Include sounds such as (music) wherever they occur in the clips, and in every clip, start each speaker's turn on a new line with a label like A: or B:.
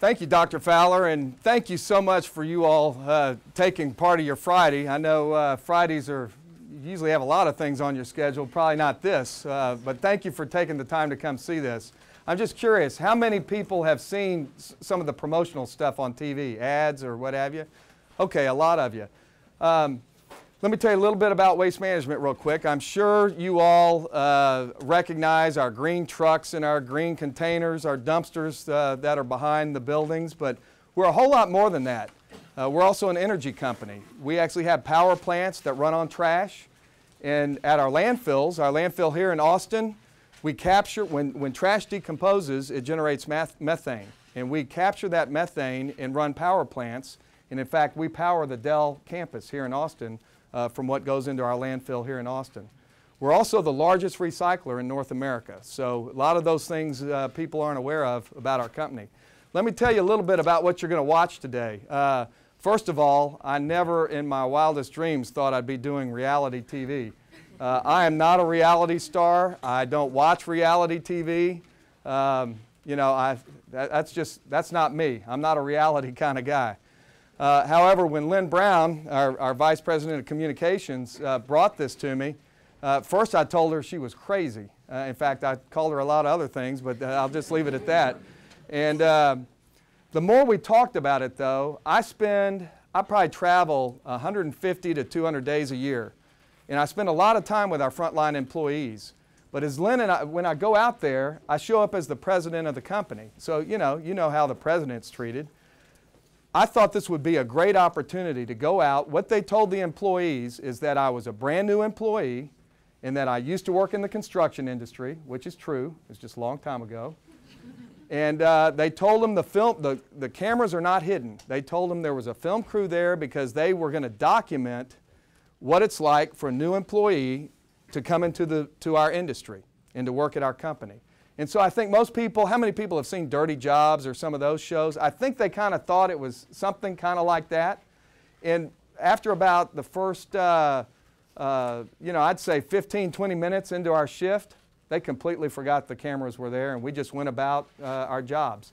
A: Thank you, Dr. Fowler, and thank you so much for you all uh, taking part of your Friday. I know uh, Fridays are usually have a lot of things on your schedule, probably not this, uh, but thank you for taking the time to come see this. I'm just curious, how many people have seen some of the promotional stuff on TV, ads or what have you? Okay, a lot of you. Um, let me tell you a little bit about waste management real quick. I'm sure you all uh, recognize our green trucks and our green containers, our dumpsters uh, that are behind the buildings, but we're a whole lot more than that. Uh, we're also an energy company. We actually have power plants that run on trash. And at our landfills, our landfill here in Austin, we capture, when, when trash decomposes, it generates methane. And we capture that methane and run power plants. And in fact, we power the Dell campus here in Austin uh, from what goes into our landfill here in Austin. We're also the largest recycler in North America. So a lot of those things uh, people aren't aware of about our company. Let me tell you a little bit about what you're going to watch today. Uh, first of all, I never in my wildest dreams thought I'd be doing reality TV. Uh, I am not a reality star. I don't watch reality TV. Um, you know, I, that, that's just, that's not me. I'm not a reality (laughs) kind of guy. Uh, however, when Lynn Brown, our, our Vice President of Communications, uh, brought this to me, uh, first I told her she was crazy. Uh, in fact, I called her a lot of other things, but uh, I'll just leave it at that. And uh, the more we talked about it, though, I spend, I probably travel 150 to 200 days a year. And I spend a lot of time with our frontline employees. But as Lynn and I, when I go out there, I show up as the president of the company. So, you know, you know how the president's treated. I thought this would be a great opportunity to go out. What they told the employees is that I was a brand new employee and that I used to work in the construction industry, which is true. It's just a long time ago. And uh, they told them the film, the, the cameras are not hidden. They told them there was a film crew there because they were going to document what it's like for a new employee to come into the, to our industry and to work at our company. And so I think most people, how many people have seen Dirty Jobs or some of those shows? I think they kind of thought it was something kind of like that. And after about the first, uh, uh, you know, I'd say 15, 20 minutes into our shift, they completely forgot the cameras were there and we just went about uh, our jobs.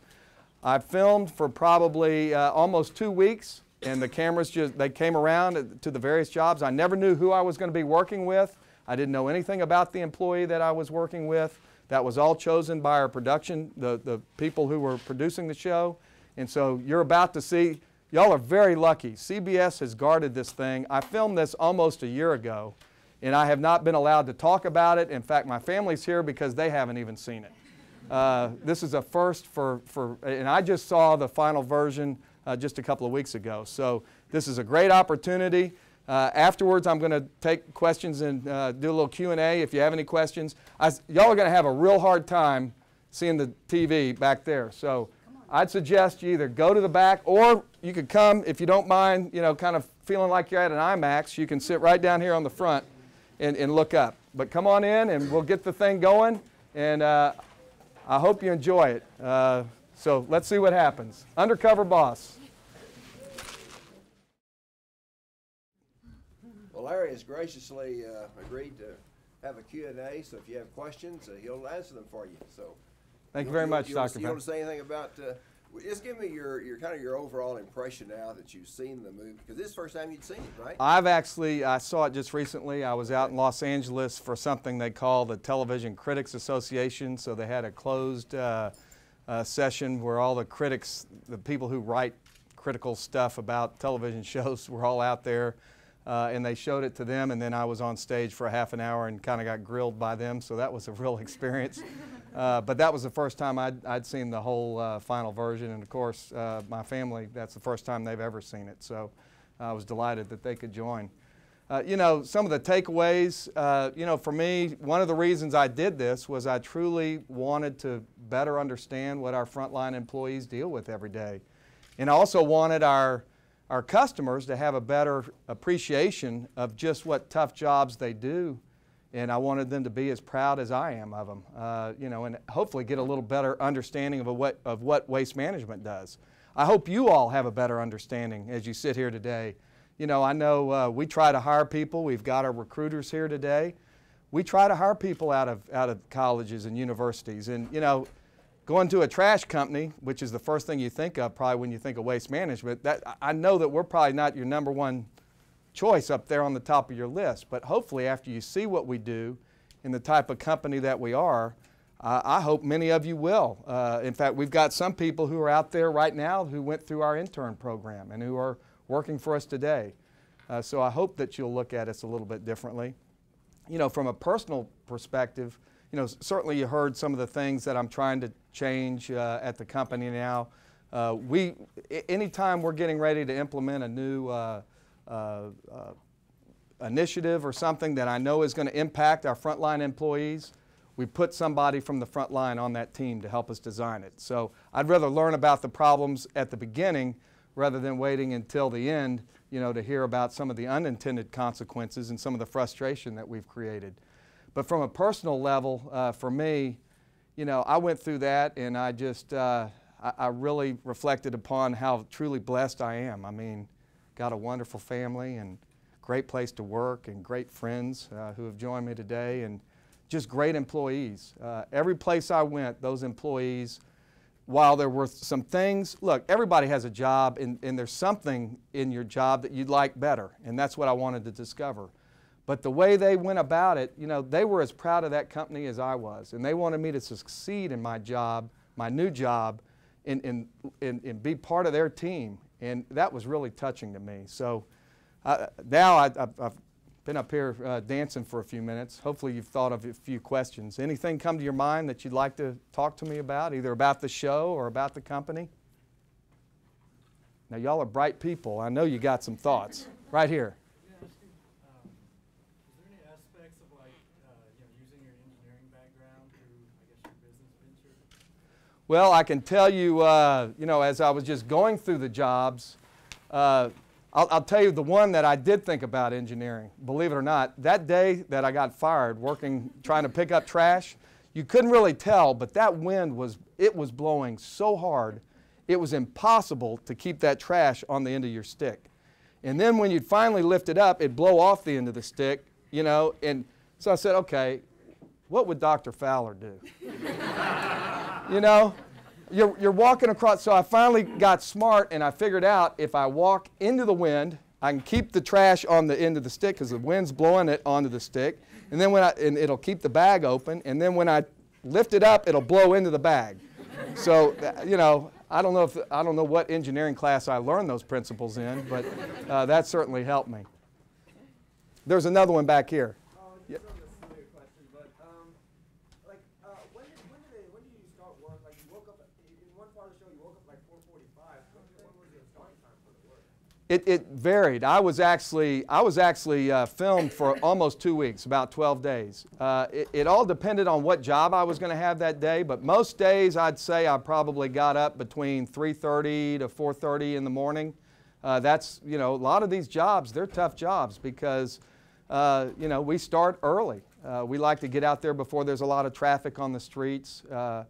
A: I filmed for probably uh, almost two weeks and the cameras just, they came around to the various jobs. I never knew who I was going to be working with. I didn't know anything about the employee that I was working with. That was all chosen by our production, the, the people who were producing the show. And so you're about to see, y'all are very lucky. CBS has guarded this thing. I filmed this almost a year ago, and I have not been allowed to talk about it. In fact, my family's here because they haven't even seen it. Uh, this is a first for, for, and I just saw the final version uh, just a couple of weeks ago. So this is a great opportunity. Uh, afterwards, I'm going to take questions and uh, do a little Q&A if you have any questions. Y'all are going to have a real hard time seeing the TV back there. So I'd suggest you either go to the back or you could come, if you don't mind, you know, kind of feeling like you're at an IMAX, you can sit right down here on the front and, and look up. But come on in and we'll get the thing going. And uh, I hope you enjoy it. Uh, so let's see what happens. Undercover Boss.
B: Well, Larry has graciously uh, agreed to have a Q&A, so if you have questions, uh, he'll answer them for you. So,
A: Thank you very much,
B: you
A: Dr.
B: You want to say anything about, uh, just give me your, your kind of your overall impression now that you've seen the movie, because this is the first time you'd seen it, right?
A: I've actually, I saw it just recently. I was out in Los Angeles for something they call the Television Critics Association, so they had a closed uh, uh, session where all the critics, the people who write critical stuff about television (laughs) shows were all out there uh, and they showed it to them, and then I was on stage for a half an hour and kind of got grilled by them, so that was a real (laughs) experience. (laughs) Uh, but that was the first time I'd, I'd seen the whole uh, final version, and of course, uh, my family, that's the first time they've ever seen it, so I was delighted that they could join. Uh, you know, some of the takeaways, uh, you know, for me, one of the reasons I did this was I truly wanted to better understand what our frontline employees deal with every day. And I also wanted our our customers to have a better appreciation of just what tough jobs they do. And I wanted them to be as proud as I am of them, uh, you know, and hopefully get a little better understanding of, what, of what waste management does. I hope you all have a better understanding as you sit here today. You know, I know uh, we try to hire people. We've got our recruiters here today. We try to hire people out of, out of colleges and universities. And, you know, Going to a trash company, which is the first thing you think of probably when you think of waste management, that, I know that we're probably not your number one choice up there on the top of your list. But hopefully, after you see what we do and the type of company that we are, uh, I hope many of you will. Uh, in fact, we've got some people who are out there right now who went through our intern program and who are working for us today. Uh, so I hope that you'll look at us a little bit differently. You know, from a personal perspective, you know, certainly you heard some of the things that I'm trying to change uh, at the company now. Uh, we, anytime we're getting ready to implement a new uh, uh, uh, initiative or something that I know is going to impact our frontline employees, we put somebody from the front line on that team to help us design it. So I'd rather learn about the problems at the beginning rather than waiting until the end, you know, to hear about some of the unintended consequences and some of the frustration that we've created. But from a personal level, uh, for me, you know, I went through that and I just, uh, I, I really reflected upon how truly blessed I am. I mean, got a wonderful family and great place to work and great friends uh, who have joined me today and just great employees. Uh, every place I went, those employees, while there were some things, look, everybody has a job and, and there's something in your job that you'd like better, and that's what I wanted to discover. But the way they went about it, you know, they were as proud of that company as I was, and they wanted me to succeed in my job, my new job, and, and, and, and be part of their team. And that was really touching to me. So uh, now I, have been up here uh, dancing for a few minutes. Hopefully you've thought of a few questions. Anything come to your mind that you'd like to talk to me about, either about the show or about the company? Now y'all are bright people. I know you got some thoughts. Right here. Well, I can tell you, uh, you know, as I was just going through the jobs, uh, I'll, I'll, tell you the one that I did think about engineering. Believe it or not, that day that I got fired working, trying to pick up trash, you couldn't really tell, but that wind was, it was blowing so hard, it was impossible to keep that trash on the end of your stick. And then when you'd finally lift it up, it'd blow off the end of the stick, you know, and so I said, okay, what would Dr. Fowler do? (laughs) you know? You're, you're walking across, so I finally got smart and I figured out if I walk into the wind, I can keep the trash on the end of the stick because the wind's blowing it onto the stick. And then when I, and it'll keep the bag open. And then when I lift it up, it'll blow into the bag. So, uh, you know, I don't know if, I don't know what engineering class I learned those principles in, but uh, that certainly helped me. There's another one back here. It, it varied. I was actually, I was actually uh, filmed for almost two weeks, about 12 days. Uh, it, it, all depended on what job I was going to have that day, but most days I'd say I probably got up between 3.30 to 4.30 in the morning. Uh, that's, you know, a lot of these jobs, they're tough jobs because, uh, you know, we start early. Uh, we like to get out there before there's a lot of traffic on the streets. Uh,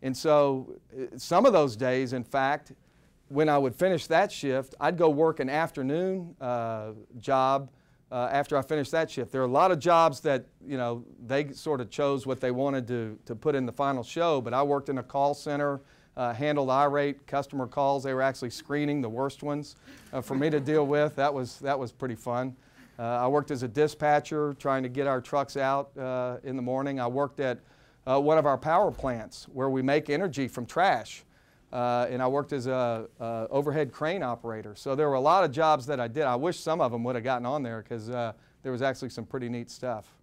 A: and so some of those days, in fact, when I would finish that shift, I'd go work an afternoon uh, job uh, after I finished that shift. There are a lot of jobs that, you know, they sort of chose what they wanted to, to put in the final show, but I worked in a call center, uh, handled irate customer calls. They were actually screening the worst ones uh, for me to deal with. That was, that was pretty fun. Uh, I worked as a dispatcher trying to get our trucks out uh, in the morning. I worked at one of our power plants where we make energy from trash. Uh, and I worked as a, a, overhead crane operator. So there were a lot of jobs that I did. I wish some of them would have gotten on there because uh, there was actually some pretty neat stuff.